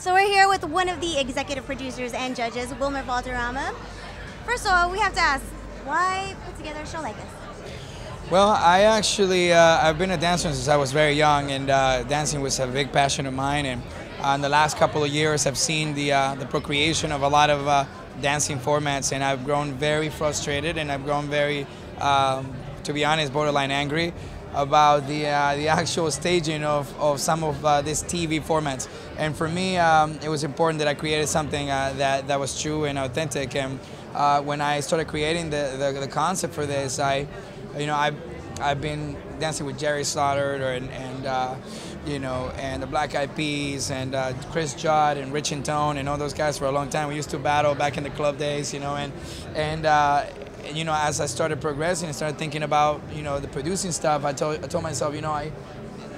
So we're here with one of the executive producers and judges, Wilmer Valderrama. First of all, we have to ask, why put together a show like this? Well, I actually, uh, I've been a dancer since I was very young, and uh, dancing was a big passion of mine. And uh, in the last couple of years, I've seen the uh, the procreation of a lot of uh, dancing formats, and I've grown very frustrated, and I've grown very, um, to be honest, borderline angry about the uh, the actual staging of, of some of uh, these TV formats. And for me, um, it was important that I created something uh, that that was true and authentic. And uh, when I started creating the, the, the concept for this, I, you know, I I've been dancing with Jerry Slaughter and, and uh, you know, and the Black Eyed Peas and uh, Chris Judd and Rich and Tone and all those guys for a long time. We used to battle back in the club days, you know, and and you know, as I started progressing and started thinking about, you know, the producing stuff, I told, I told myself, you know, I,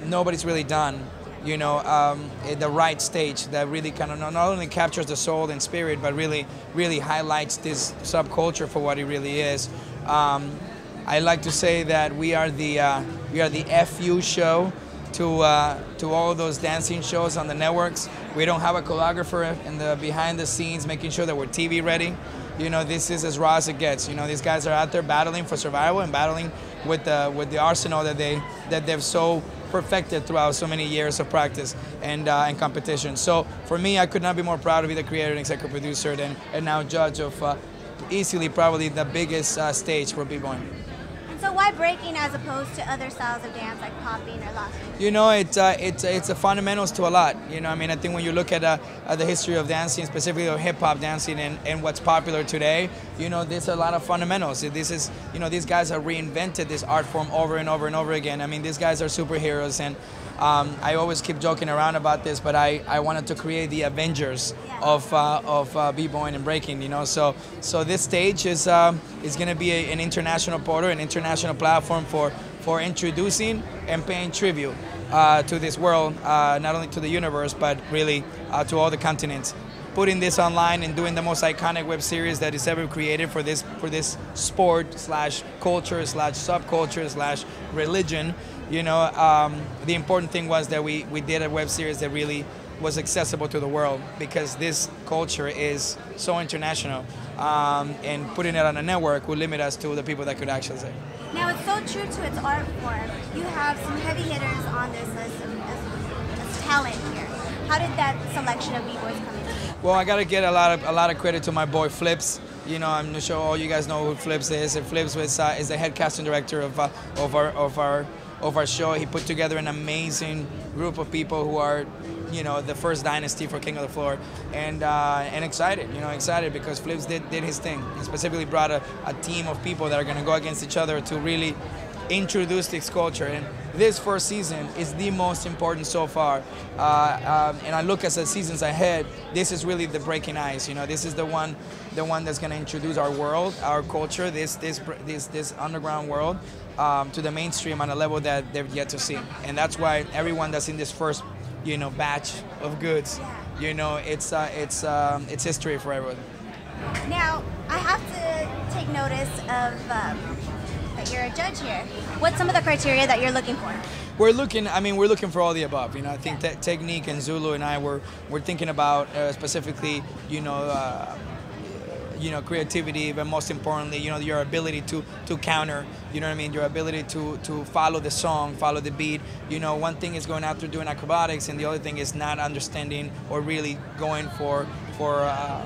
nobody's really done, you know, um, the right stage that really kind of not only captures the soul and spirit, but really, really highlights this subculture for what it really is. Um, I like to say that we are the uh, we are the FU show to uh, to all those dancing shows on the networks. We don't have a choreographer in the behind the scenes making sure that we're TV ready you know, this is as raw as it gets. You know, these guys are out there battling for survival and battling with the with the arsenal that they that they've so perfected throughout so many years of practice and uh, and competition. So for me, I could not be more proud to be the creator and executive producer and, and now judge of uh, easily probably the biggest uh, stage for b-boy. So why breaking as opposed to other styles of dance like popping or locking? You know, it's uh, it's it's a fundamentals to a lot. You know, I mean, I think when you look at, uh, at the history of dancing, specifically of hip hop dancing, and, and what's popular today, you know, there's a lot of fundamentals. This is, you know, these guys have reinvented this art form over and over and over again. I mean, these guys are superheroes, and um, I always keep joking around about this, but I, I wanted to create the Avengers of uh, of uh, b-boying and breaking. You know, so so this stage is um, is going to be a, an international portal, an international platform for for introducing and paying tribute uh, to this world, uh, not only to the universe, but really uh, to all the continents. Putting this online and doing the most iconic web series that is ever created for this for this sport slash culture slash subculture slash religion. You know, um, the important thing was that we we did a web series that really was accessible to the world because this culture is so international. Um, and putting it on a network would limit us to the people that could access it. Now it's so true to its art form. You have some heavy hitters on this list as, as talent here. How did that selection of b-boys come in? Well, I got to get a lot of a lot of credit to my boy Flips. You know, I'm sure all you guys know who Flips is. And Flips was, uh, is the head casting director of, uh, of our of our of our show. He put together an amazing group of people who are, you know, the first dynasty for King of the Floor, and uh, and excited, you know, excited because Flips did, did his thing. He specifically brought a, a team of people that are going to go against each other to really introduce this culture. And this first season is the most important so far. Uh, um, and I look at the seasons ahead. This is really the breaking ice. You know, this is the one, the one that's going to introduce our world, our culture, this this this this underground world um, to the mainstream on a level that they've yet to see. And that's why everyone that's in this first, you know, batch of goods, you know, it's uh, it's um, it's history for everyone. Now, I have to take notice of judge here. What's some of the criteria that you're looking for? We're looking. I mean, we're looking for all the above. You know, I think that technique and Zulu and I were we're thinking about uh, specifically, you know. Uh, you know creativity but most importantly you know your ability to to counter you know what i mean your ability to to follow the song follow the beat you know one thing is going after doing acrobatics and the other thing is not understanding or really going for for uh,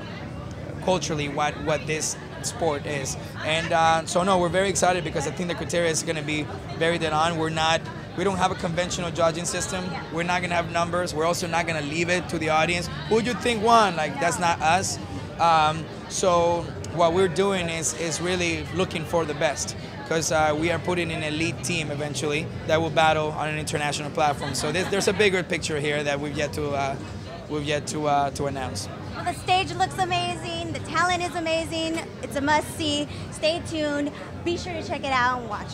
culturally what what this sport is and uh, so no we're very excited because i think the criteria is going to be very dead on we're not we don't have a conventional judging system. We're not gonna have numbers. We're also not gonna leave it to the audience. Who do you think won? Like that's not us. Um, so what we're doing is, is really looking for the best because uh, we are putting an elite team eventually that will battle on an international platform. So there's, there's a bigger picture here that we've yet to uh, we've yet to uh, to announce. Well, the stage looks amazing. The talent is amazing. It's a must see. Stay tuned. Be sure to check it out and watch.